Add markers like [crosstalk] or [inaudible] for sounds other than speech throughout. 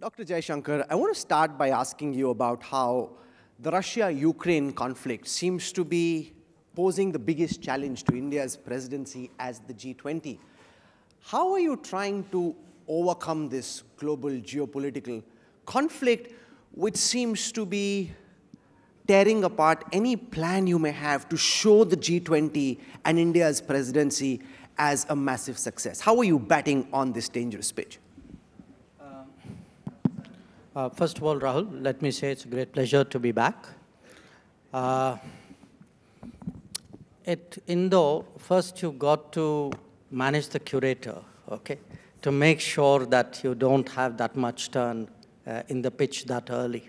Dr. Jaishankar, I want to start by asking you about how the Russia Ukraine conflict seems to be posing the biggest challenge to India's presidency as the G20. How are you trying to overcome this global geopolitical conflict, which seems to be tearing apart any plan you may have to show the G20 and India's presidency as a massive success? How are you batting on this dangerous pitch? Uh, first of all, Rahul, let me say it's a great pleasure to be back. Uh, at Indo, first you've got to manage the curator, okay, to make sure that you don't have that much turn uh, in the pitch that early.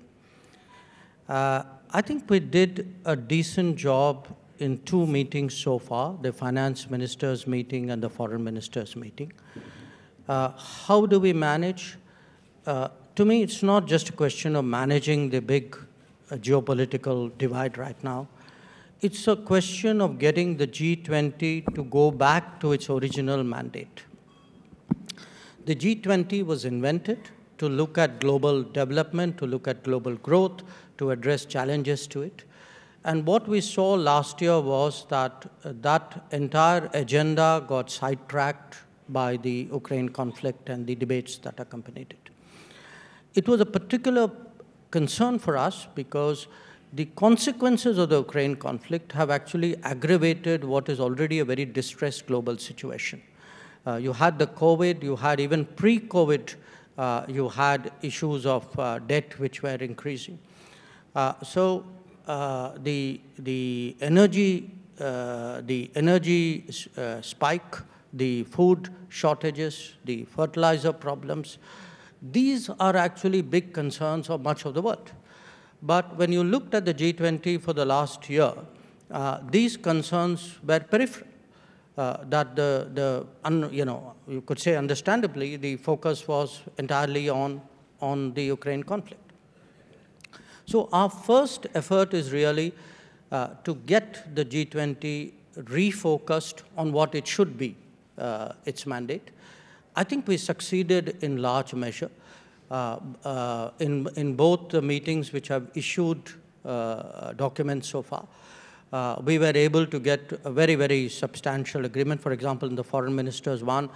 Uh, I think we did a decent job in two meetings so far, the finance ministers meeting and the foreign ministers meeting. Uh, how do we manage? Uh, to me, it's not just a question of managing the big uh, geopolitical divide right now. It's a question of getting the G20 to go back to its original mandate. The G20 was invented to look at global development, to look at global growth, to address challenges to it. And what we saw last year was that uh, that entire agenda got sidetracked by the Ukraine conflict and the debates that accompanied it. It was a particular concern for us because the consequences of the Ukraine conflict have actually aggravated what is already a very distressed global situation. Uh, you had the COVID, you had even pre-COVID, uh, you had issues of uh, debt which were increasing. Uh, so uh, the, the energy, uh, the energy spike, the food shortages, the fertilizer problems, these are actually big concerns of much of the world. But when you looked at the G20 for the last year, uh, these concerns were peripheral. Uh, that the, the un, you know, you could say understandably, the focus was entirely on, on the Ukraine conflict. So our first effort is really uh, to get the G20 refocused on what it should be, uh, its mandate. I think we succeeded in large measure. Uh, uh, in, in both the meetings which have issued uh, documents so far, uh, we were able to get a very, very substantial agreement. For example, in the foreign ministers one,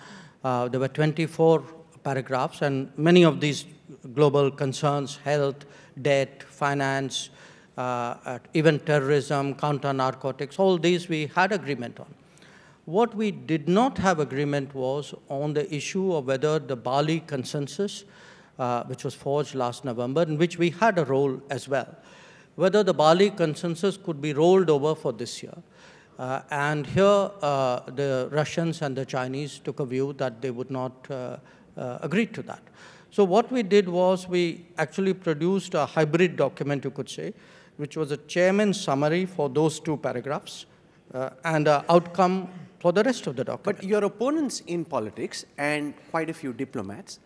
uh, there were 24 paragraphs, and many of these global concerns, health, debt, finance, uh, even terrorism, counter-narcotics, all these we had agreement on. What we did not have agreement was on the issue of whether the Bali consensus uh, which was forged last November, in which we had a role as well. Whether the Bali consensus could be rolled over for this year. Uh, and here, uh, the Russians and the Chinese took a view that they would not uh, uh, agree to that. So what we did was we actually produced a hybrid document, you could say, which was a chairman's summary for those two paragraphs uh, and an outcome for the rest of the document. But your opponents in politics and quite a few diplomats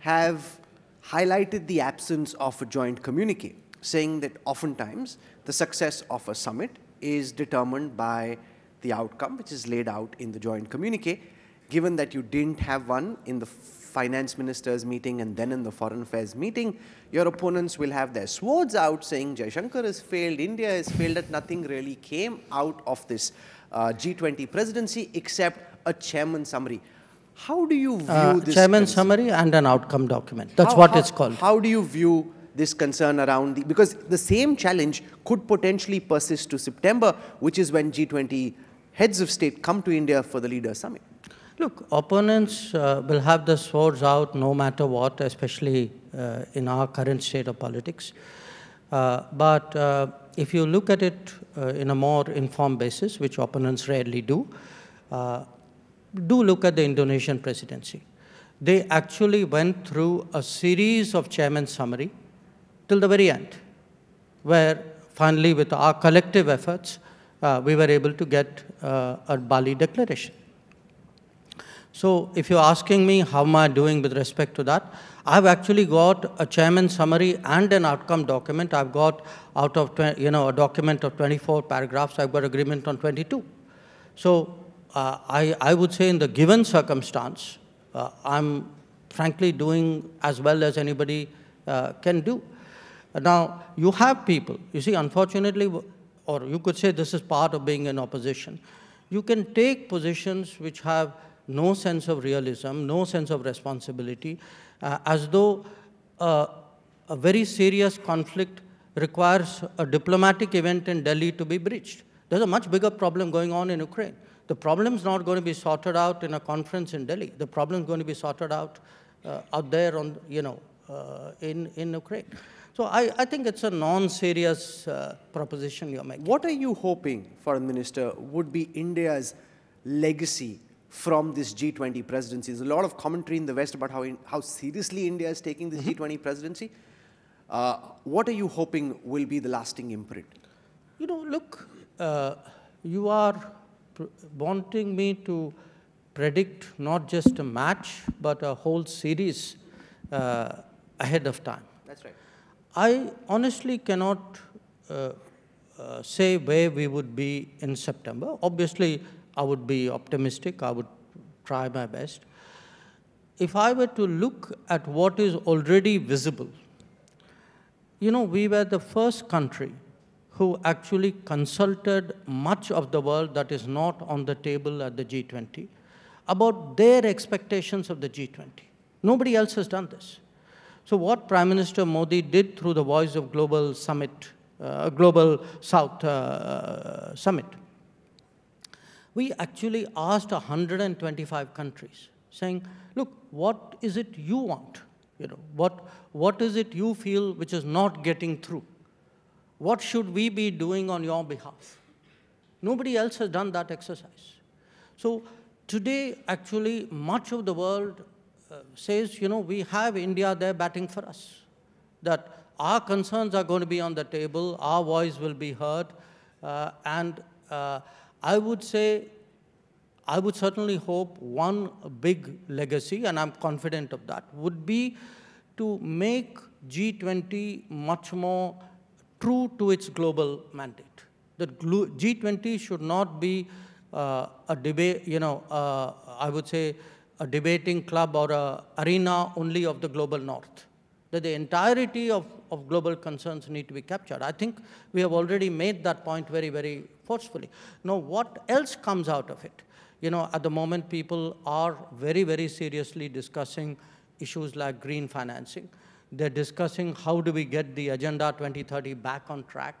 have highlighted the absence of a joint communique, saying that oftentimes the success of a summit is determined by the outcome which is laid out in the joint communique. Given that you didn't have one in the finance ministers meeting and then in the foreign affairs meeting, your opponents will have their swords out saying Jaishankar has failed, India has failed, that nothing really came out of this G20 presidency except a chairman summary. How do you view uh, this? Chairman summary and an outcome document. That's how, what how, it's called. How do you view this concern around the, because the same challenge could potentially persist to September, which is when G20 heads of state come to India for the leader summit. Look, opponents uh, will have the swords out no matter what, especially uh, in our current state of politics. Uh, but uh, if you look at it uh, in a more informed basis, which opponents rarely do, uh, do look at the Indonesian presidency. They actually went through a series of chairman summary till the very end, where finally with our collective efforts, uh, we were able to get uh, a Bali declaration. So if you're asking me how am I doing with respect to that, I've actually got a chairman summary and an outcome document. I've got out of, you know, a document of 24 paragraphs, I've got agreement on 22. So uh, I, I would say in the given circumstance, uh, I'm frankly doing as well as anybody uh, can do. Now, you have people, you see, unfortunately, or you could say this is part of being in opposition. You can take positions which have no sense of realism, no sense of responsibility, uh, as though uh, a very serious conflict requires a diplomatic event in Delhi to be breached. There's a much bigger problem going on in Ukraine. The problem is not going to be sorted out in a conference in Delhi. The problem is going to be sorted out uh, out there on, you know, uh, in, in Ukraine. So I, I think it's a non-serious uh, proposition you're making. What are you hoping, Foreign Minister, would be India's legacy from this G20 presidency? There's a lot of commentary in the West about how, in, how seriously India is taking this mm-hmm. G20 presidency. Uh, what are you hoping will be the lasting imprint? You know, look, uh, you are wanting me to predict not just a match, but a whole series uh, ahead of time. That's right. I honestly cannot uh, uh, say where we would be in September. Obviously, I would be optimistic. I would try my best. If I were to look at what is already visible, you know, we were the first country who actually consulted much of the world that is not on the table at the G20 about their expectations of the G20. Nobody else has done this. So what Prime Minister Modi did through the Voice of Global Summit, uh, Global South uh, Summit, we actually asked 125 countries, saying, look, what is it you want? You know, what, what is it you feel which is not getting through? What should we be doing on your behalf? Nobody else has done that exercise. So today, actually, much of the world uh, says, you know, we have India there batting for us. That our concerns are going to be on the table, our voice will be heard, uh, and uh, I would say, I would certainly hope one big legacy, and I'm confident of that, would be to make G20 much more true to its global mandate. The G20 should not be uh, a debate, you know, uh, I would say a debating club or a arena only of the global north. That the entirety of, of global concerns need to be captured. I think we have already made that point very, very forcefully. Now, what else comes out of it? You know, at the moment, people are very, very seriously discussing issues like green financing. They're discussing how do we get the Agenda 2030 back on track.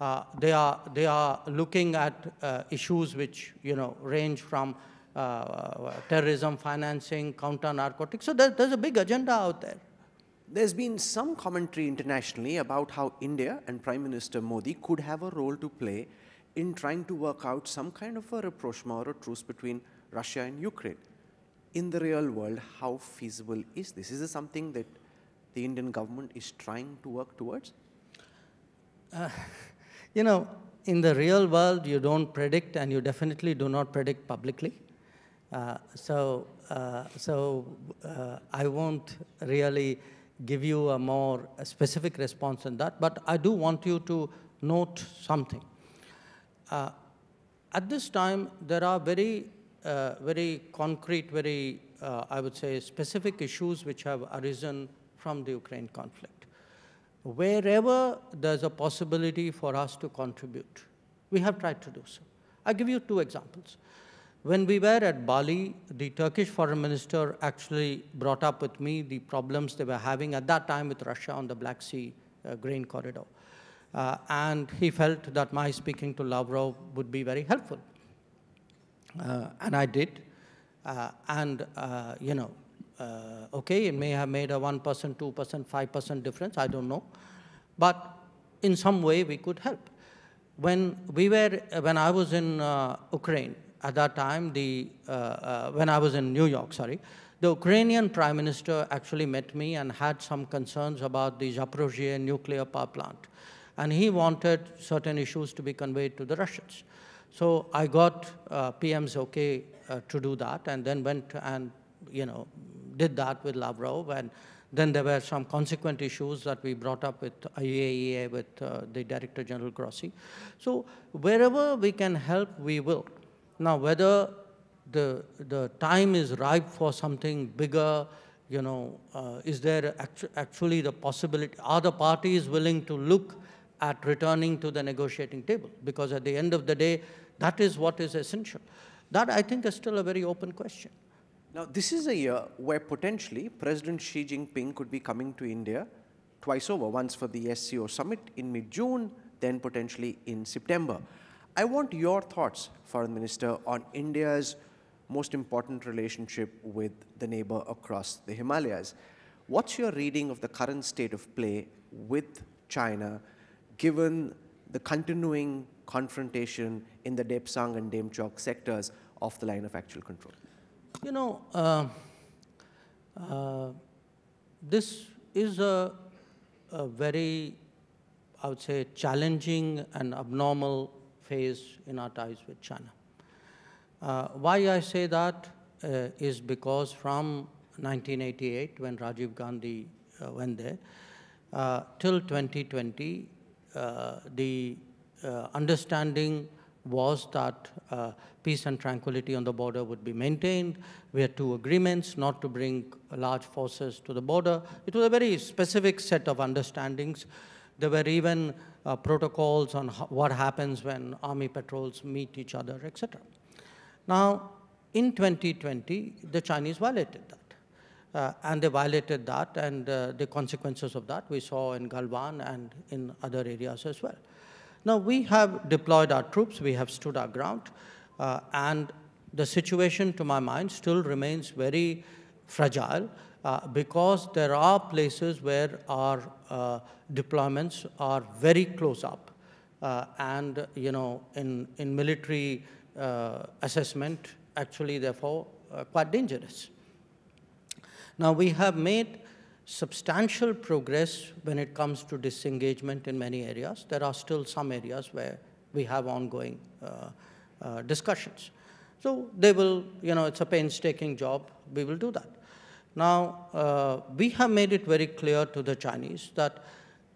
Uh, they, are, they are looking at uh, issues which, you know, range from uh, terrorism financing, counter narcotics. So there, there's a big agenda out there. There's been some commentary internationally about how India and Prime Minister Modi could have a role to play in trying to work out some kind of a rapprochement or a truce between Russia and Ukraine. In the real world, how feasible is this? Is this something that the Indian government is trying to work towards? Uh, [laughs] you know, in the real world, you don't predict, and you definitely do not predict publicly. Uh, so, uh, so uh, I won't really give you a more specific response on that, but I do want you to note something. Uh, at this time, there are very, uh, very concrete, very, I would say, specific issues which have arisen from the Ukraine conflict. Wherever there's a possibility for us to contribute, we have tried to do so. I'll give you two examples. When we were at Bali, the Turkish foreign minister actually brought up with me the problems they were having at that time with Russia on the Black Sea uh, grain corridor. Uh, and he felt that my speaking to Lavrov would be very helpful. Uh, and I did. Uh, and, uh, you know, uh, okay, it may have made a 1%, 2%, 5% difference, I don't know. But in some way, we could help. When we were, when I was in Ukraine, at that time, the, uh, uh, when I was in New York, sorry, the Ukrainian prime minister actually met me and had some concerns about the Zaporozhye nuclear power plant. And he wanted certain issues to be conveyed to the Russians. So I got uh, PM's okay uh, to do that and then went and, you know, did that with Lavrov. And then there were some consequent issues that we brought up with IAEA, with uh, the Director General Grossi. So wherever we can help, we will. Now, whether the, the time is ripe for something bigger you know, uh, is there actu actually the possibility, are the parties willing to look at returning to the negotiating table? Because at the end of the day, that is what is essential. That, I think, is still a very open question. Now, this is a year where potentially President Xi Jinping could be coming to India twice over, once for the SCO summit in mid-June, then potentially in September. I want your thoughts, Foreign Minister, on India's most important relationship with the neighbor across the Himalayas. What's your reading of the current state of play with China, given the continuing confrontation in the Depsang and Demchok sectors of the line of actual control? You know, uh, uh, this is a, a, very, I would say, challenging and abnormal phase in our ties with China. Uh, why I say that uh, is because from 1988, when Rajiv Gandhi uh, went there, uh, till 2020, uh, the uh, understanding was that peace and tranquility on the border would be maintained. We had two agreements not to bring large forces to the border. It was a very specific set of understandings. There were even protocols on what happens when army patrols meet each other, etc. Now, in 2020, the Chinese violated that. Uh, and they violated that, and uh, the consequences of that we saw in Galwan and in other areas as well. Now, we have deployed our troops, we have stood our ground, uh, and the situation, to my mind, still remains very fragile uh, because there are places where our uh, deployments are very close up. Uh, and, you know, in, in military uh, assessment actually therefore uh, quite dangerous. Now we have made substantial progress when it comes to disengagement in many areas. There are still some areas where we have ongoing discussions. So they will, you know, it's a painstaking job, we will do that. Now, uh, we have made it very clear to the Chinese that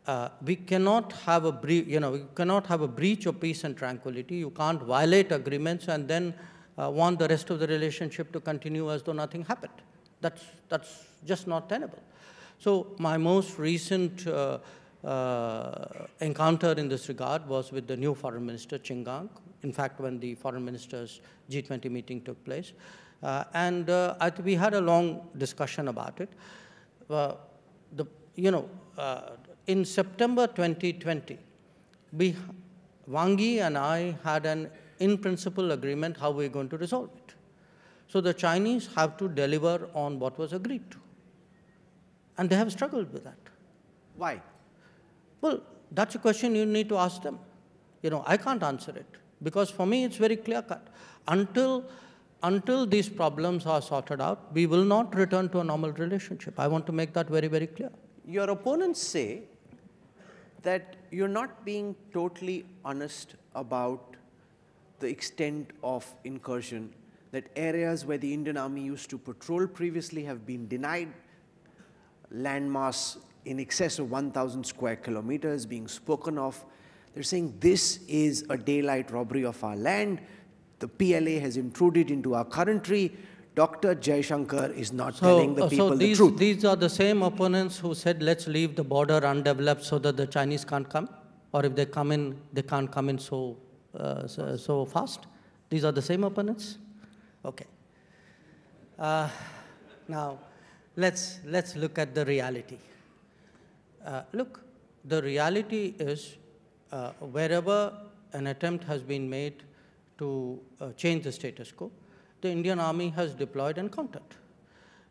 uh, we cannot have a breach, you know, we cannot have a breach of peace and tranquility. You can't violate agreements and then uh, want the rest of the relationship to continue as though nothing happened. That's, that's just not tenable. So my most recent uh, uh encounter in this regard was with the new foreign minister, Qin Gang, in fact, when the foreign ministers G20 meeting took place. Uh, and uh, we had a long discussion about it. the, you know, in September 2020, we, Wang Yi and I had an in-principle agreement how we're going to resolve it. So the Chinese have to deliver on what was agreed to. And they have struggled with that. Why? Well, that's a question you need to ask them. You know, I can't answer it because for me it's very clear cut. Until, until these problems are sorted out, we will not return to a normal relationship. I want to make that very, very clear. Your opponents say that you're not being totally honest about the extent of incursion, that areas where the Indian Army used to patrol previously have been denied, landmass in excess of 1,000 square kilometers being spoken of. They're saying this is a daylight robbery of our land. The PLA has intruded into our country. Dr. Jaishankar is not so, telling the people so these, the truth. These are the same opponents who said, let's leave the border undeveloped so that the Chinese can't come? Or if they come in, they can't come in so, uh, so, so, fast? These are the same opponents? Okay. Uh, now, let's, let's look at the reality. Uh, look, the reality is uh, wherever an attempt has been made to uh, change the status quo, the Indian Army has deployed and countered.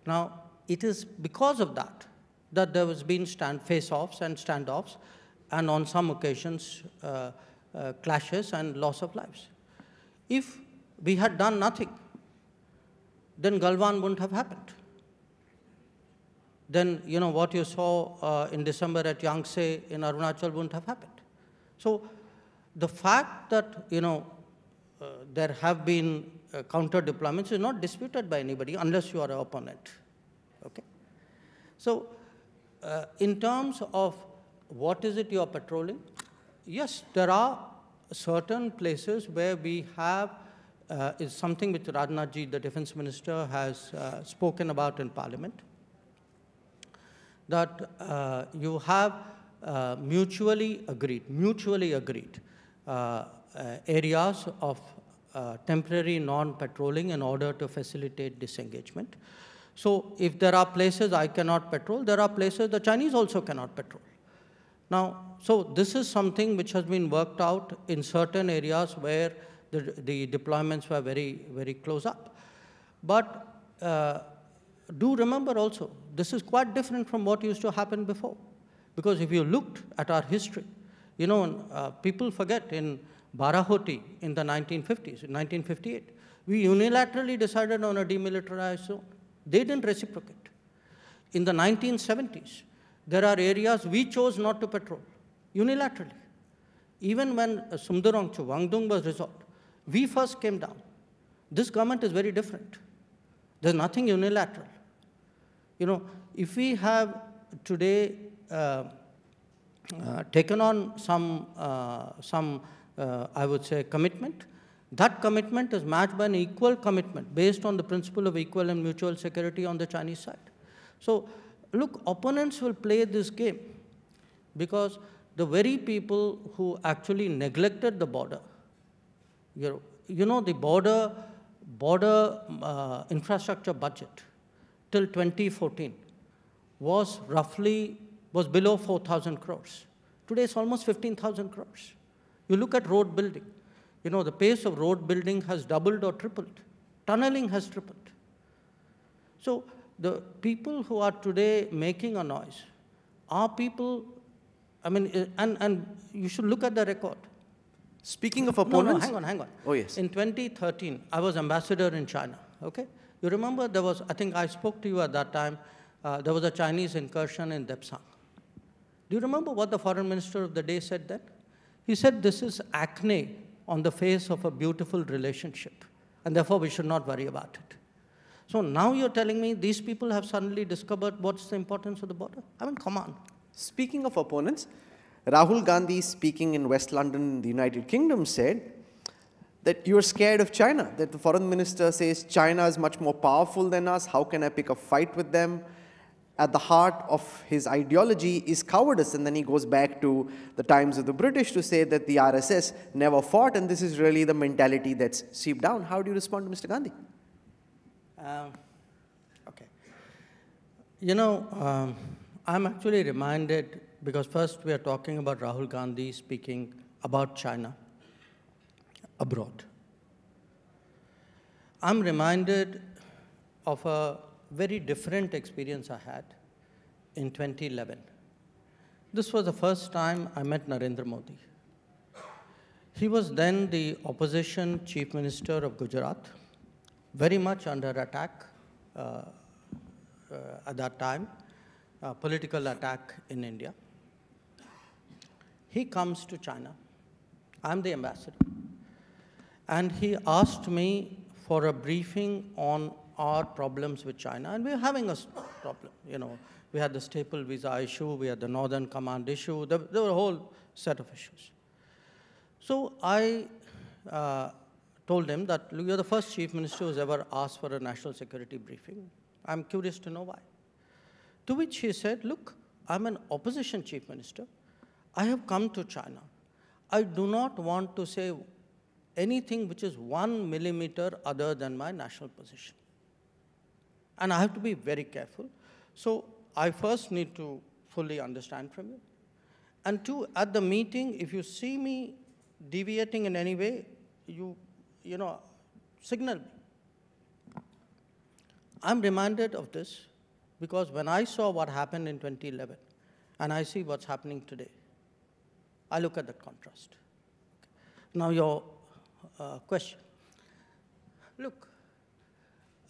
Now, it is because of that that there has been stand face-offs and standoffs, and on some occasions, uh, uh, clashes and loss of lives. If we had done nothing, then Galwan wouldn't have happened. Then, you know, what you saw uh, in December at Yangtse in Arunachal wouldn't have happened. So the fact that, you know, there have been uh, counter deployments is not disputed by anybody unless you are an opponent. Okay? So, uh, in terms of what is it you are patrolling, yes, there are certain places where we have uh, is something which Rajnath Ji, the defense minister, has uh, spoken about in parliament. that uh, you have uh, mutually agreed, mutually agreed uh, uh, areas of uh, temporary non-patrolling in order to facilitate disengagement. So if there are places I cannot patrol, there are places the Chinese also cannot patrol. Now, so this is something which has been worked out in certain areas where the, the deployments were very, very close up. But uh, do remember also, this is quite different from what used to happen before. Because if you looked at our history, you know, uh, people forget in Barahoti in the 1950s, 1958, we unilaterally decided on a demilitarized zone. They didn't reciprocate. In the 1970s, there are areas we chose not to patrol unilaterally. Even when uh, Sumdurongchu, Wangdung was resolved, we first came down. This government is very different. There's nothing unilateral. You know, if we have today uh, uh, taken on some, uh, some I would say, commitment, that commitment is matched by an equal commitment based on the principle of equal and mutual security on the Chinese side. So, look, opponents will play this game because the very people who actually neglected the border, you know, you know the border, border uh, infrastructure budget till 2014 was roughly, was below 4,000 crores. Today it's almost 15,000 crores. You look at road building, you know, the pace of road building has doubled or tripled. Tunneling has tripled. So the people who are today making a noise are people, I mean, eh, and, and you should look at the record. Speaking of No, opponents. no, hang on, hang on. Oh, yes. In 2013, I was ambassador in China, okay? You remember there was, I think I spoke to you at that time, uh, there was a Chinese incursion in Depsang. Do you remember what the foreign minister of the day said then? He said, this is acne on the face of a beautiful relationship, and therefore we should not worry about it. So now you're telling me these people have suddenly discovered what's the importance of the border? I mean, come on. Speaking of opponents, Rahul Gandhi, speaking in West London, the United Kingdom, said that you're scared of China. That the foreign minister says China is much more powerful than us. How can I pick a fight with them? At the heart of his ideology is cowardice. And then he goes back to the times of the British to say that the RSS never fought, and this is really the mentality that's seeped down. How do you respond to Mr. Gandhi? Um, okay. You know, um, I'm actually reminded because first we are talking about Rahul Gandhi speaking about China abroad. I'm reminded of a very different experience I had in 2011. This was the first time I met Narendra Modi. He was then the opposition chief minister of Gujarat, very much under attack uh, uh, at that time, uh, political attack in India. He comes to China. I'm the ambassador. And he asked me for a briefing on our problems with China. And we we're having a problem, you know. We had the staple visa issue, we had the Northern Command issue, there, there were a whole set of issues. So I uh, told him that "Look, you're the first chief minister who's ever asked for a national security briefing. I'm curious to know why. To which he said, Look, I'm an opposition chief minister. I have come to China. I do not want to say anything which is one millimeter other than my national position. And I have to be very careful. So I first need to fully understand from you. And two, at the meeting, if you see me deviating in any way, you, you know, signal me. I'm reminded of this because when I saw what happened in 2011 and I see what's happening today, I look at that contrast. Now, your uh, question. Look,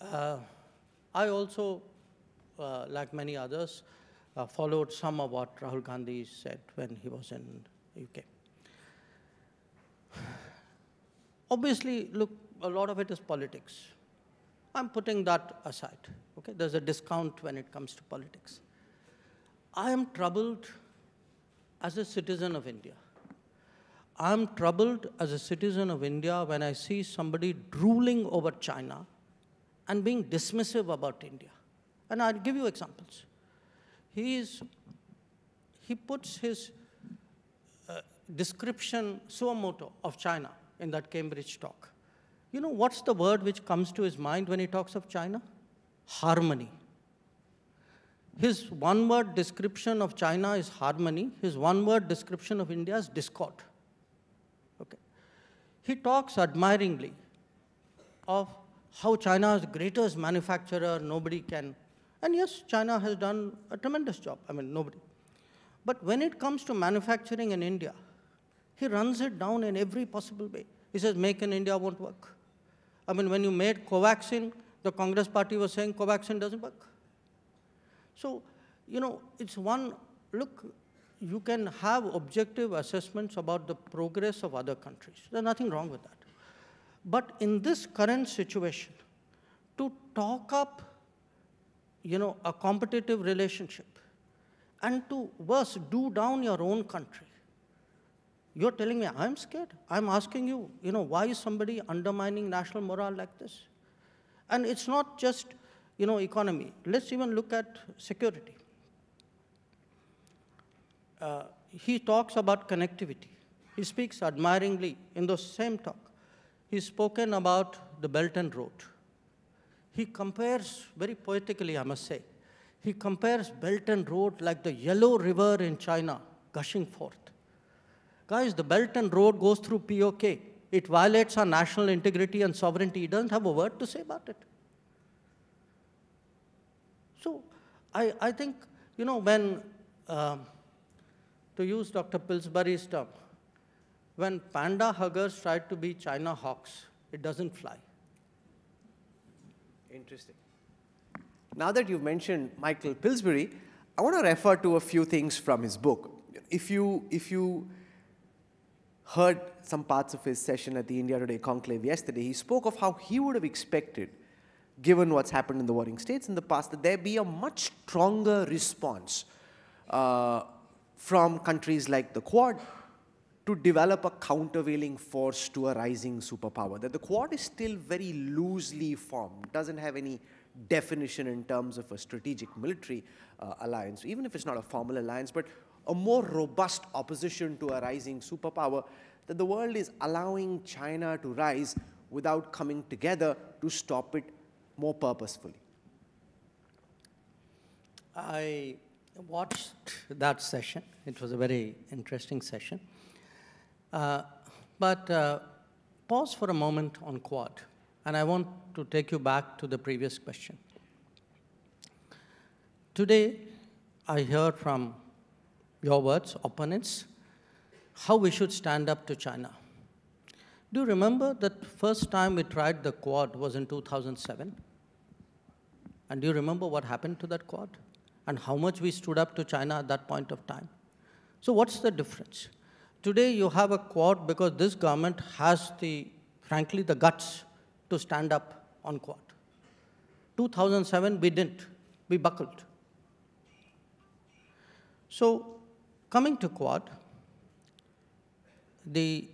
uh, I also, uh, like many others, uh, followed some of what Rahul Gandhi said when he was in UK. Obviously, look, a lot of it is politics. I'm putting that aside. Okay, there's a discount when it comes to politics. I am troubled as a citizen of India. I'm troubled as a citizen of India when I see somebody drooling over China and being dismissive about India. And I'll give you examples. he, is, he puts his uh, description, suo motu, of China in that Cambridge talk. You know, what's the word which comes to his mind when he talks of China? Harmony. His one word description of China is harmony, his one word description of India is discord. Okay. He talks admiringly of how China is greatest manufacturer, nobody can. And yes, China has done a tremendous job. I mean, nobody. But when it comes to manufacturing in India, he runs it down in every possible way. He says, make in India won't work. I mean, when you made Covaxin, the Congress party was saying Covaxin doesn't work. So, you know, it's one, look, you can have objective assessments about the progress of other countries. There's nothing wrong with that. But in this current situation, to talk up, you know, a competitive relationship and to worse, do down your own country. You're telling me I'm scared. I'm asking you, you know, why is somebody undermining national morale like this? And it's not just, you know, economy. Let's even look at security. Uh, he talks about connectivity. He speaks admiringly in the same talk. He's spoken about the Belt and Road. He compares, very poetically, I must say, he compares Belt and Road like the Yellow River in China gushing forth. Guys, the Belt and Road goes through POK. It violates our national integrity and sovereignty. He doesn't have a word to say about it. So I, I think, you know, when, uh, to use Dr. Pillsbury's term, when panda huggers try to be China hawks, it doesn't fly. Interesting. Now that you've mentioned Michael Pillsbury, I want to refer to a few things from his book. If you, if you heard some parts of his session at the India Today conclave yesterday, he spoke of how he would have expected, given what's happened in the warring states in the past, that there be a much stronger response uh, from countries like the Quad to develop a countervailing force to a rising superpower. That the Quad is still very loosely formed, doesn't have any definition in terms of a strategic military uh, alliance, even if it's not a formal alliance, but a more robust opposition to a rising superpower, that the world is allowing China to rise without coming together to stop it more purposefully. I watched that session. It was a very interesting session. Uh, but uh, pause for a moment on Quad, and I want to take you back to the previous question. Today, I hear from your words, opponents, how we should stand up to China. Do you remember that first time we tried the Quad was in 2007? And do you remember what happened to that Quad? And how much we stood up to China at that point of time? So what's the difference? Today you have a Quad because this government has the, frankly, the guts to stand up on Quad. 2007 we didn't, we buckled. So Coming to Quad, the,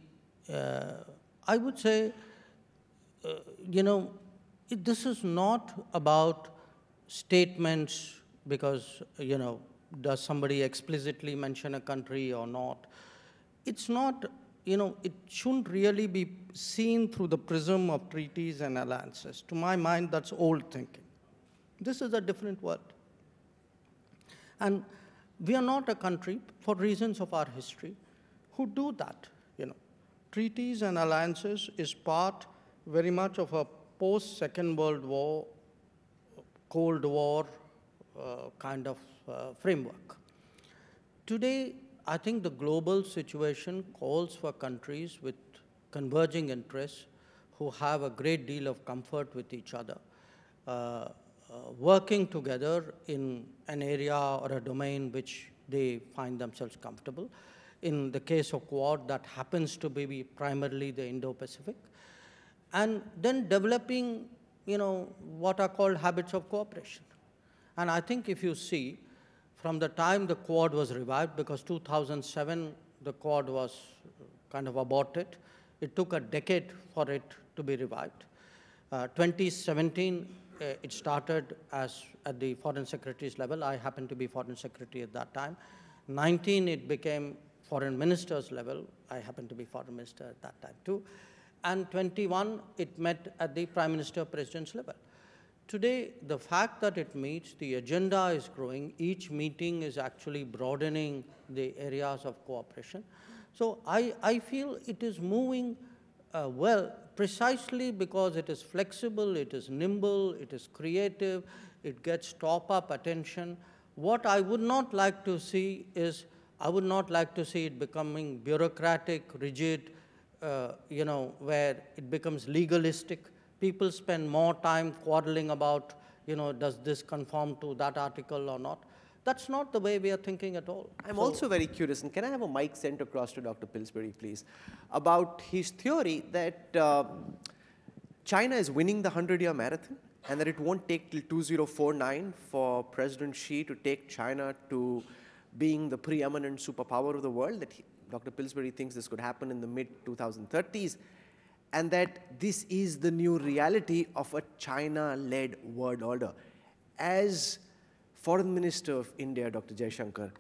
uh, I would say, uh, you know, it, this is not about statements because, you know, does somebody explicitly mention a country or not. It's not, you know, it shouldn't really be seen through the prism of treaties and alliances. To my mind, that's old thinking. This is a different world. And we are not a country, for reasons of our history, who do that. You know, treaties and alliances is part very much of a post-Second World War, Cold War uh, kind of uh, framework. Today, I think the global situation calls for countries with converging interests who have a great deal of comfort with each other. Uh, uh, working together in an area or a domain which they find themselves comfortable. In the case of Quad, that happens to be primarily the Indo-Pacific. And then developing, you know, what are called habits of cooperation. And I think if you see, from the time the Quad was revived, because 2007 the Quad was kind of aborted, it took a decade for it to be revived. Uh, 2017, uh, it started as at the foreign secretary's level. I happened to be foreign secretary at that time. 19, it became foreign minister's level. I happened to be foreign minister at that time too. And 21, it met at the prime minister president's level. Today, the fact that it meets, the agenda is growing, each meeting is actually broadening the areas of cooperation. So I, I feel it is moving uh, well precisely because it is flexible, it is nimble, it is creative, it gets top up attention. What I would not like to see is, I would not like to see it becoming bureaucratic, rigid, uh, you know, where it becomes legalistic people spend more time quarreling about, you know, does this conform to that article or not. That's not the way we are thinking at all. I'm so, also very curious, and can I have a mic sent across to Dr. Pillsbury, please, about his theory that uh, China is winning the 100 year marathon and that it won't take till 2049 for President Xi to take China to being the preeminent superpower of the world, that he, Dr. Pillsbury thinks this could happen in the mid 2030s and that this is the new reality of a China-led world order. As Foreign Minister of India, Dr. Jaishankar,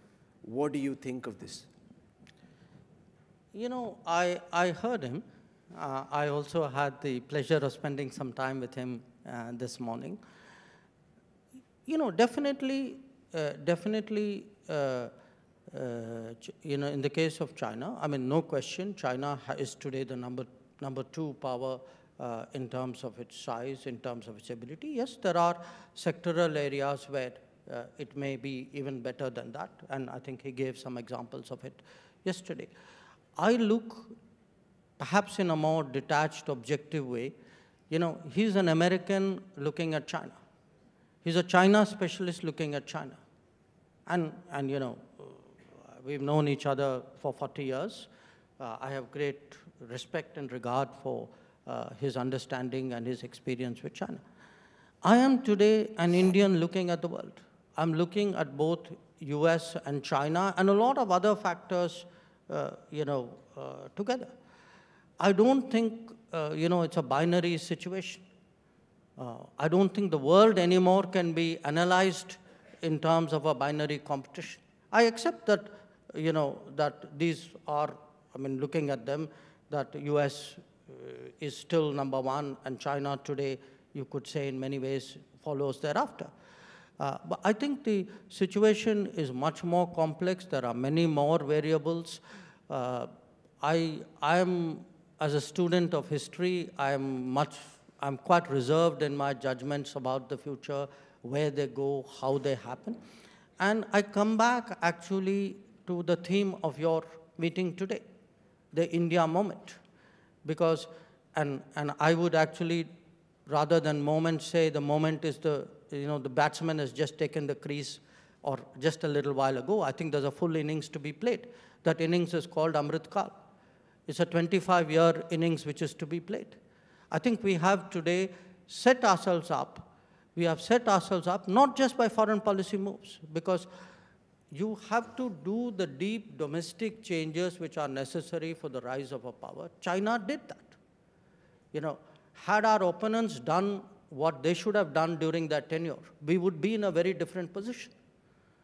what do you think of this? You know, I, I heard him. Uh, I also had the pleasure of spending some time with him uh, this morning. You know, definitely, uh, definitely, uh, uh, you know, in the case of China, I mean, no question, China is today the number number two power uh, in terms of its size, in terms of its ability. Yes, there are sectoral areas where uh, it may be even better than that, and I think he gave some examples of it yesterday. I look perhaps in a more detached, objective way. You know, he's an American looking at China. He's a China specialist looking at China. And, and you know, we've known each other for 40 years. Uh, I have great respect and regard for uh, his understanding and his experience with China. I am today an Indian looking at the world. I'm looking at both US and China and a lot of other factors, uh, you know, uh, together. I don't think, uh, you know, it's a binary situation. Uh, I don't think the world anymore can be analyzed in terms of a binary competition. I accept that, you know, that these are, I mean, looking at them, that US uh, is still number one and China today, you could say in many ways, follows thereafter. Uh, but I think the situation is much more complex. There are many more variables. Uh, I, I am, as a student of history, I am much, I'm quite reserved in my judgments about the future, where they go, how they happen. And I come back actually to the theme of your meeting today the India moment. Because, and, and I would actually, rather than moment, say the moment is the, you know, the batsman has just taken the crease or just a little while ago. I think there's a full innings to be played. That innings is called Amrit Kal. It's a 25 year innings which is to be played. I think we have today set ourselves up. We have set ourselves up not just by foreign policy moves, because you have to do the deep domestic changes which are necessary for the rise of a power. China did that. You know, had our opponents done what they should have done during that tenure, we would be in a very different position.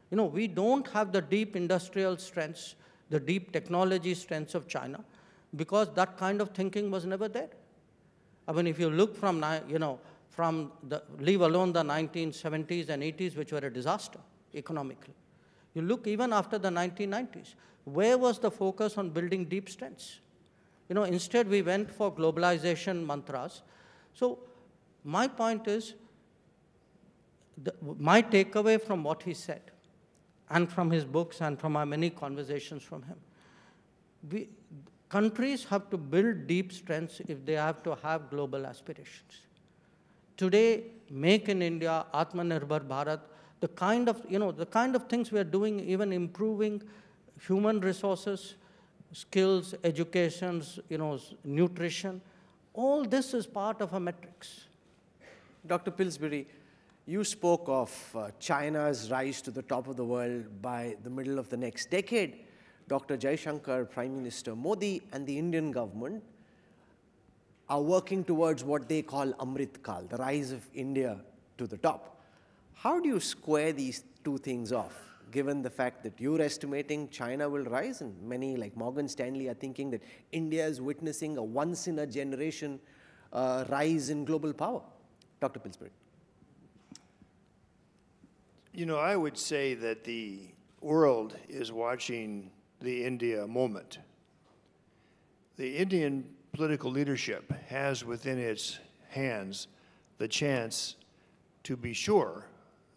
You know, we don't have the deep industrial strengths, the deep technology strengths of China, because that kind of thinking was never there. I mean, if you look from, you know, from the, leave alone the 1970s and 80s, which were a disaster economically, you look even after the 1990s, where was the focus on building deep strengths? You know, instead we went for globalization mantras. So my point is, the, my takeaway from what he said, and from his books and from our many conversations from him, we, countries have to build deep strengths if they have to have global aspirations. Today, Make in India, Atmanirbhar Bharat, the kind of, you know, the kind of things we are doing, even improving human resources, skills, educations, you know, nutrition, all this is part of a metrics. Dr. Pillsbury, you spoke of uh, China's rise to the top of the world by the middle of the next decade. Dr. Jaishankar, Prime Minister Modi, and the Indian government are working towards what they call Amrit Kal, the rise of India to the top. How do you square these two things off? given the fact that you're estimating China will rise, and many like Morgan Stanley are thinking that India is witnessing a once in a generation uh, rise in global power. Dr. Pillsbury. You know, I would say that the world is watching the India moment. The Indian political leadership has within its hands the chance to be sure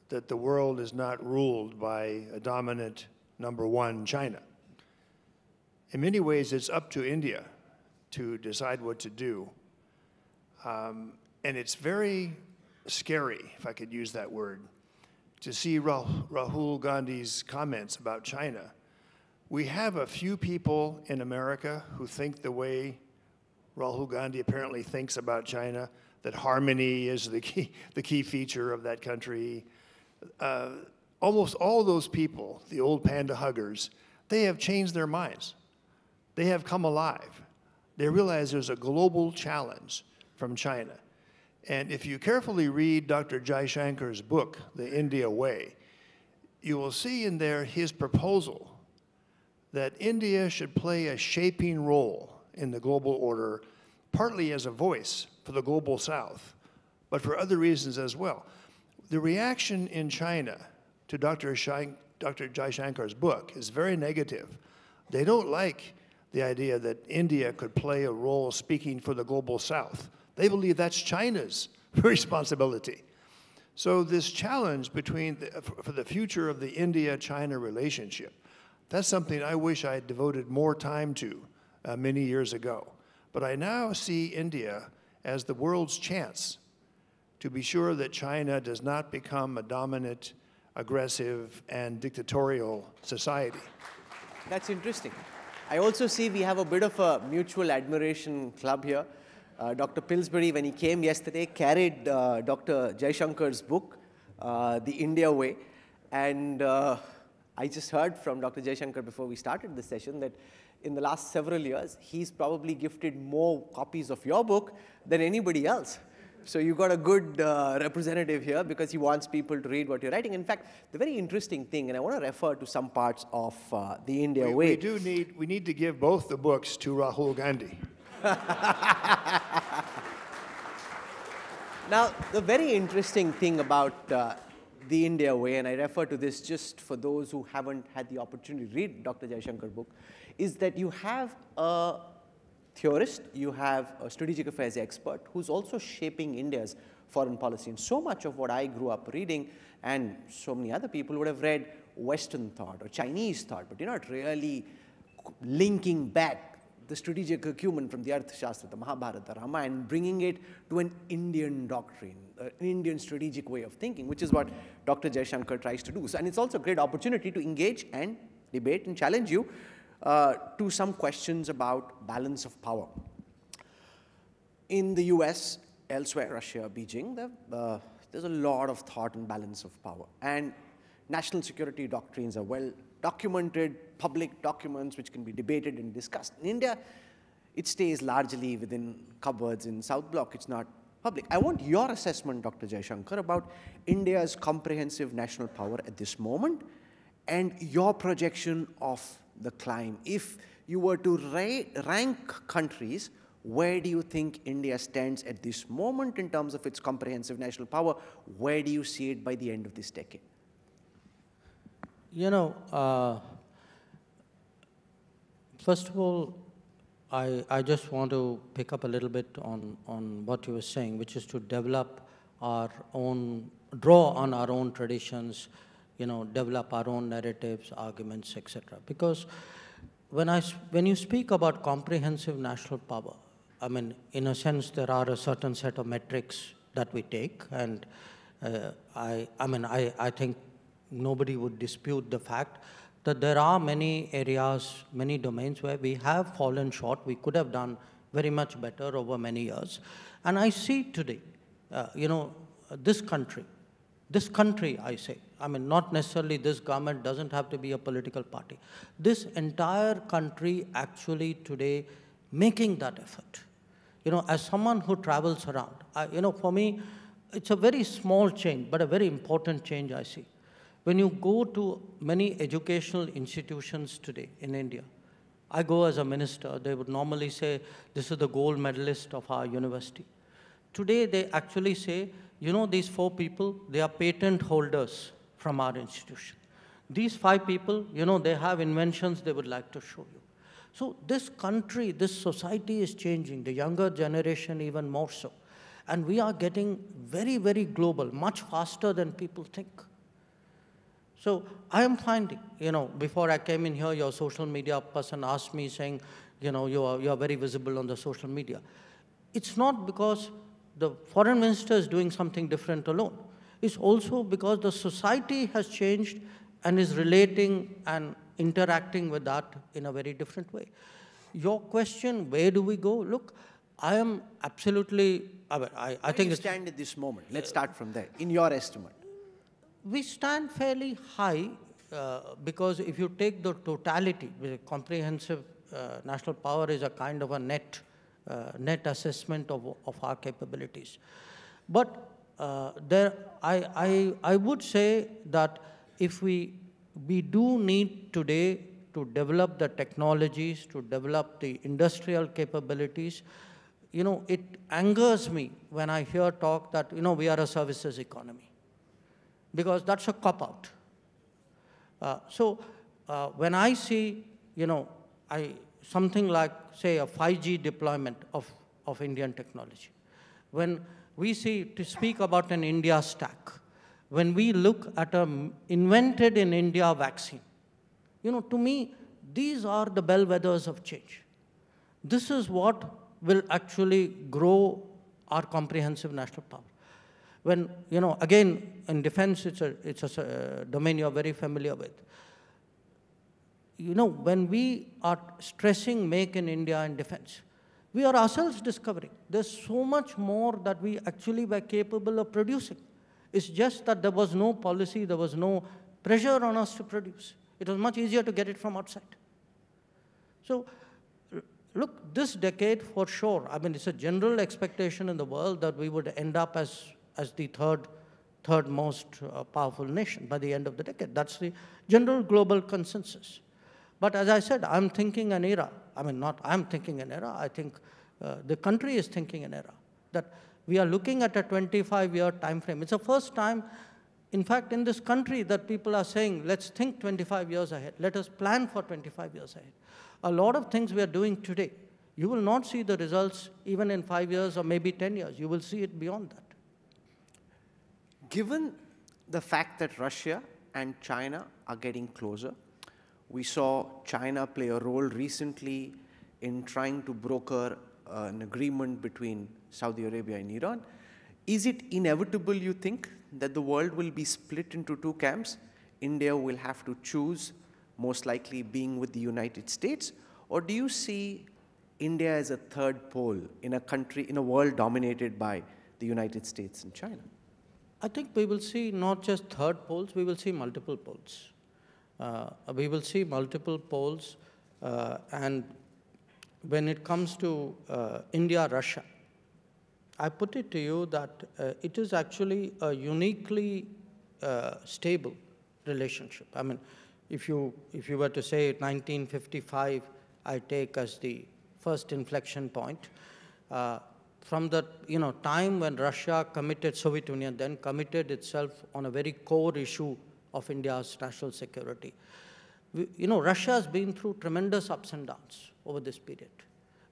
that the world is not ruled by a dominant number one, China. In many ways, it's up to India to decide what to do. Um, and it's very scary, if I could use that word, to see Rahul Gandhi's comments about China. We have a few people in America who think the way Rahul Gandhi apparently thinks about China, that harmony is the key, [laughs] the key feature of that country, uh, almost all those people, the old panda huggers, they have changed their minds. They have come alive. They realize there's a global challenge from China. And if you carefully read Dr. Jaishankar's book, The India Way, you will see in there his proposal that India should play a shaping role in the global order, partly as a voice for the global south, but for other reasons as well the reaction in China to Dr. Shank, Dr. Book is very negative. They don't like the idea that India could play a role speaking for the global south. They believe that's China's [laughs] responsibility. So this challenge between the, for the future of the India-China relationship, that's something I wish I had devoted more time to uh, many years ago. But I now see India as the world's chance to be sure that China does not become a dominant, aggressive, and dictatorial society. That's interesting. I also see we have a bit of a mutual admiration club here. Uh, Dr. Pillsbury, when he came yesterday, carried uh, Dr. Jaishankar's book, uh, The India Way. And uh, I just heard from Dr. Jaishankar before we started this session that in the last several years, he's probably gifted more copies of your book than anybody else. So you've got a good uh, representative here because he wants people to read what you're writing. In fact, the very interesting thing, and I want to refer to some parts of uh, the India we, way. We do need, we need to give both the books to Rahul Gandhi. [laughs] now, the very interesting thing about uh, the India way, and I refer to this just for those who haven't had the opportunity to read Dr. Jaishankar's book, is that you have a theorist, you have a strategic affairs expert who's also shaping India's foreign policy. And so much of what I grew up reading, and so many other people would have read Western thought or Chinese thought, but you're not really linking back the strategic acumen from the Arthashastra, the Mahabharata, the Ramayana, and bringing it to an Indian doctrine, an Indian strategic way of thinking, which is what Dr. Jaishankar tries to do. So, and it's also a great opportunity to engage and debate and challenge you uh, to some questions about balance of power. In the US, elsewhere, Russia, Beijing, uh, there's a lot of thought and balance of power. And national security doctrines are well documented, public documents which can be debated and discussed. In India, it stays largely within cupboards in South Block. It's not public. I want your assessment, Dr. Jaishankar, about India's comprehensive national power at this moment and your projection of the climb. If you were to ra rank countries, where do you think India stands at this moment in terms of its comprehensive national power? Where do you see it by the end of this decade? You know, uh, first of all, I, I just want to pick up a little bit on, on what you were saying, which is to develop our own, draw on our own traditions, you know, develop our own narratives, arguments, etc. Because when, I, when you speak about comprehensive national power, I mean, in a sense, there are a certain set of metrics that we take, and uh, I, I mean, I, I think nobody would dispute the fact that there are many areas, many domains where we have fallen short. We could have done very much better over many years. And I see today, uh, you know, this country, this country, I say, I mean, not necessarily this government doesn't have to be a political party. This entire country actually today making that effort. You know, as someone who travels around, I, you know, for me, it's a very small change, but a very important change I see. When you go to many educational institutions today in India, I go as a minister, they would normally say, this is the gold medalist of our university. Today, they actually say, you know, these four people, they are patent holders from our institution. These five people, you know, they have inventions they would like to show you. So this country, this society is changing, the younger generation even more so. And we are getting very, very global, much faster than people think. So I am finding, you know, before I came in here, your social media person asked me saying, you know, you are, you are very visible on the social media. It's not because the foreign minister is doing something different alone. It's also because the society has changed and is relating and interacting with that in a very different way. Your question, where do we go? Look, I am absolutely, I, mean, I, I think you stand at this moment? Let's start from there, in your estimate. We stand fairly high uh, because if you take the totality, the comprehensive uh, national power is a kind of a net, net assessment of, of our capabilities. But uh, there, I, I, I would say that if we, we do need today to develop the technologies, to develop the industrial capabilities, you know, it angers me when I hear talk that, you know, we are a services economy. Because that's a cop-out. Uh, so uh, when I see, you know, I, something like, say, a 5G deployment of, of Indian technology, when we see, to speak about an India stack, when we look at a invented in India vaccine, you know, to me, these are the bellwethers of change. This is what will actually grow our comprehensive national power. When, you know, again, in defense, it's a, it's a uh, domain you're very familiar with. You know, when we are stressing make in India and defense, we are ourselves discovering there's so much more that we actually were capable of producing. It's just that there was no policy, there was no pressure on us to produce. It was much easier to get it from outside. So look, this decade for sure, I mean, it's a general expectation in the world that we would end up as, as the third, third most uh, powerful nation by the end of the decade. That's the general global consensus. But as I said, I'm thinking an era. I mean, not I'm thinking an era. I think uh, the country is thinking an era. That we are looking at a 25-year time frame. It's the first time, in fact, in this country that people are saying, let's think 25 years ahead. Let us plan for 25 years ahead a lot of things we are doing today, you will not see the results even in five years or maybe 10 years. You will see it beyond that. Given the fact that Russia and China are getting closer, we saw China play a role recently in trying to broker uh, an agreement between Saudi Arabia and Iran. Is it inevitable, you think, that the world will be split into two camps? India will have to choose most likely being with the United States? Or do you see India as a third pole in a country, in a world dominated by the United States and China? I think we will see not just third poles, we will see multiple poles. Uh, we will see multiple poles. uh, and when it comes to uh, India Russia, I put it to you that it is actually a uniquely stable relationship. I mean, if you, if you were to say 1955, I take as the first inflection point, uh, from the you know, time when Russia committed, Soviet Union then committed itself on a very core issue of India's national security. We, you know, Russia has been through tremendous ups and downs over this period.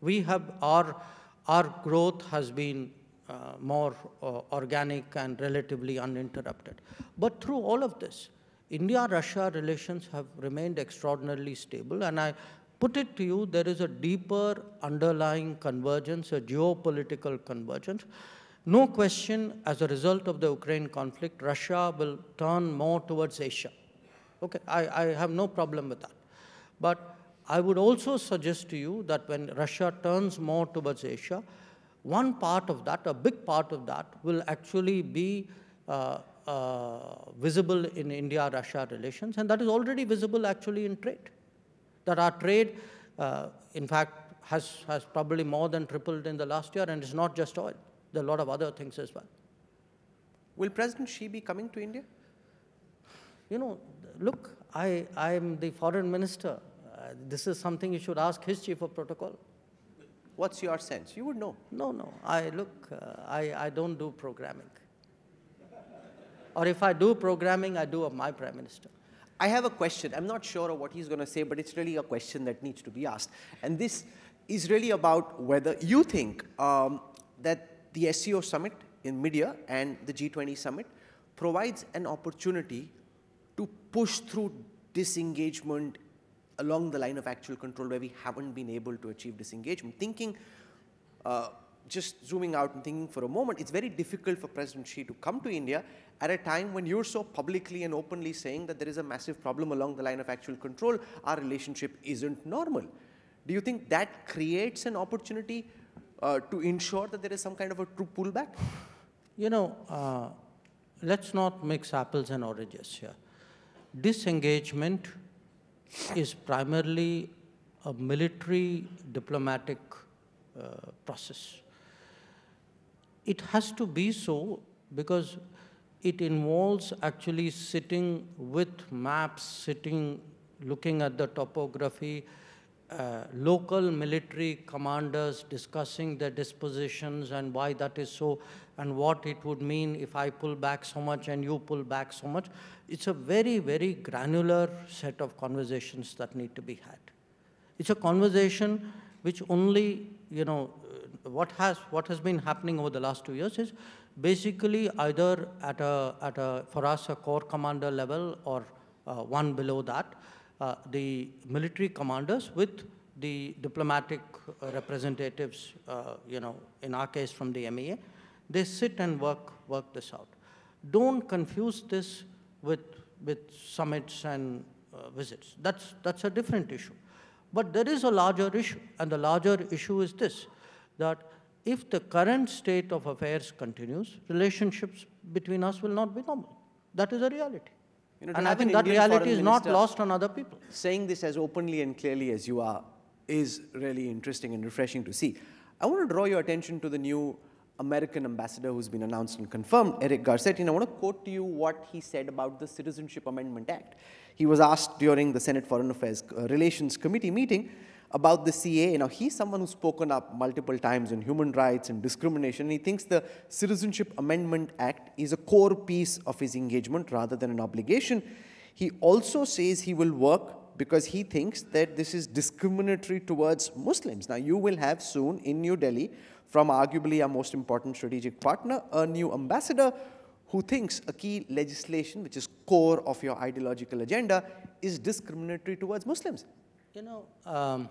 We have, our, our growth has been uh, more uh, organic and relatively uninterrupted. But through all of this, India-Russia relations have remained extraordinarily stable, and I put it to you, there is a deeper underlying convergence, a geopolitical convergence. No question, as a result of the Ukraine conflict, Russia will turn more towards Asia. Okay, I, I have no problem with that. But I would also suggest to you that when Russia turns more towards Asia, one part of that, a big part of that, will actually be uh, uh, visible in India-Russia relations, and that is already visible actually in trade. That our trade, uh, in fact, has, has probably more than tripled in the last year, and it's not just oil. There are a lot of other things as well. Will President Xi be coming to India? You know, look, I, I am the foreign minister. Uh, this is something you should ask his chief of protocol. What's your sense? You would know. No, no. I look, uh, I, I don't do programming. Or if I do programming, I do of my prime minister. I have a question. I'm not sure of what he's going to say, but it's really a question that needs to be asked. And this is really about whether you think um, that the SCO summit in mid-year and the G20 summit provides an opportunity to push through disengagement along the line of actual control where we haven't been able to achieve disengagement. Thinking, uh, just zooming out and thinking for a moment, it's very difficult for President Xi to come to India at a time when you're so publicly and openly saying that there is a massive problem along the line of actual control, our relationship isn't normal. Do you think that creates an opportunity uh, to ensure that there is some kind of a true pullback? You know, uh, let's not mix apples and oranges here. Disengagement is primarily a military diplomatic uh, process. It has to be so because it involves actually sitting with maps, sitting, looking at the topography, uh, local military commanders discussing their dispositions and why that is so and what it would mean if I pull back so much and you pull back so much. It's a very, very granular set of conversations that need to be had. It's a conversation which only, you know, uh, what has, what has been happening over the last two years is basically either at a, at a for us, a corps commander level or uh, one below that, uh, the military commanders with the diplomatic uh, representatives, uh, you know, in our case from the MEA, they sit and work, work this out. Don't confuse this with, with summits and visits. That's, that's a different issue. But there is a larger issue, and the larger issue is this, that if the current state of affairs continues, relationships between us will not be normal. That is a reality. You know, and I think that Indian reality is not lost on other people. Saying this as openly and clearly as you are is really interesting and refreshing to see. I want to draw your attention to the new American ambassador who's been announced and confirmed, Eric Garcetti, and I want to quote to you what he said about the Citizenship Amendment Act. He was asked during the Senate Foreign Affairs uh, Relations Committee meeting about the CA. Now, he's someone who's spoken up multiple times on human rights and discrimination. He thinks the Citizenship Amendment Act is a core piece of his engagement rather than an obligation. He also says he will work because he thinks that this is discriminatory towards Muslims. Now, you will have soon in New Delhi from arguably our most important strategic partner, a new ambassador who thinks a key legislation, which is core of your ideological agenda, is discriminatory towards Muslims. You know, um,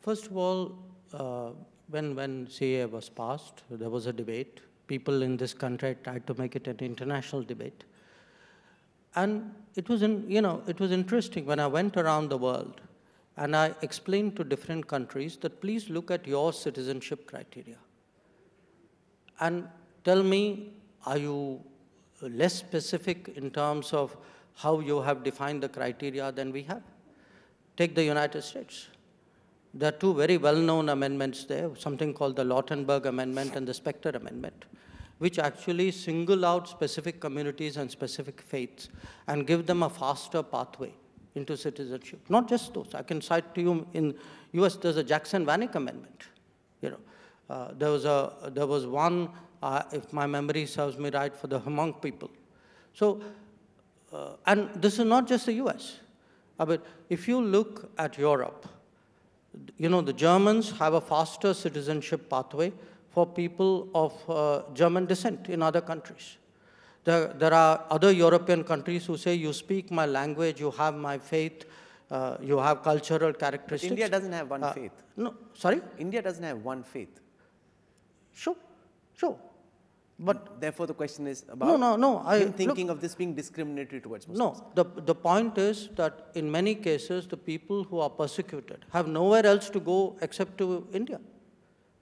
first of all, uh, when, when CA was passed, there was a debate. People in this country tried to make it an international debate. And it was, in, you know, it was interesting when I went around the world and I explained to different countries that please look at your citizenship criteria and tell me, are you less specific in terms of how you have defined the criteria than we have? Take the United States. There are two very well-known amendments there, something called the Lautenberg Amendment and the Specter Amendment, which actually single out specific communities and specific faiths and give them a faster pathway into citizenship. Not just those. I can cite to you in U.S. There's a Jackson-Vanik amendment. You know, uh, there was a there was one, uh, if my memory serves me right, for the Hmong people. So, uh, and this is not just the U.S. I mean, if you look at Europe, you know, the Germans have a faster citizenship pathway for people of uh, German descent in other countries. There, there are other European countries who say, you speak my language, you have my faith, uh, you have cultural characteristics. But India doesn't have one uh, faith. No, sorry? India doesn't have one faith. Sure, sure. But therefore, the question is about no, no, no. I thinking look, of this being discriminatory towards Muslims. No, the the point is that in many cases, the people who are persecuted have nowhere else to go except to India.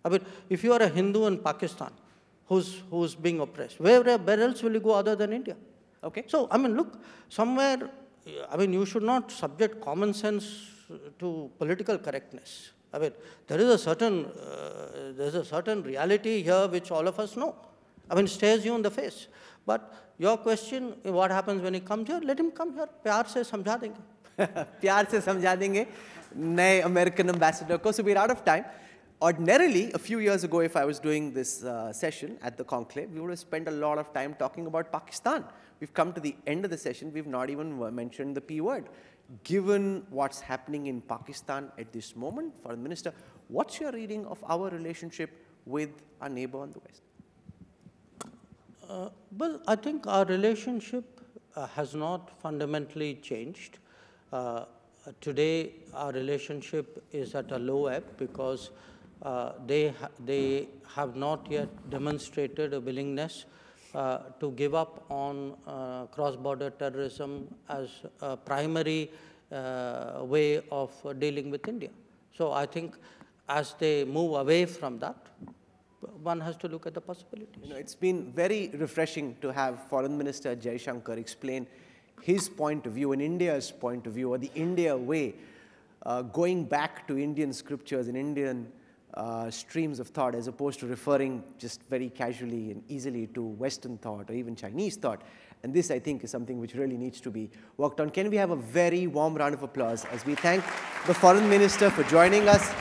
I mean, if you are a Hindu in Pakistan, who's, who's being oppressed. Where, where else will you go other than India? Okay. So, I mean, look, somewhere, I mean, you should not subject common sense to political correctness. I mean, there is a certain, uh, there's a certain reality here which all of us know. I mean, stares you in the face. But your question, what happens when he comes here? Let him come here. प्यार से समझा देंगे. प्यार से समझा देंगे नए American ambassador को. So we're out of time. Ordinarily, a few years ago, if I was doing this uh, session at the conclave, we would have spent a lot of time talking about Pakistan. We've come to the end of the session, we've not even mentioned the P word. Given what's happening in Pakistan at this moment, Foreign Minister, what's your reading of our relationship with our neighbor on the West? Uh, well, I think our relationship uh, has not fundamentally changed. Uh, today, our relationship is at a low ebb because uh, they, ha they have not yet demonstrated a willingness uh, to give up on uh, cross-border terrorism as a primary way of dealing with India. So I think as they move away from that, one has to look at the possibilities. You know, it's been very refreshing to have Foreign Minister Jaishankar explain his point of view and India's point of view, or the India way, uh, going back to Indian scriptures and Indian uh, streams of thought as opposed to referring just very casually and easily to Western thought or even Chinese thought. And this, I think, is something which really needs to be worked on. Can we have a very warm round of applause as we thank the Foreign Minister for joining us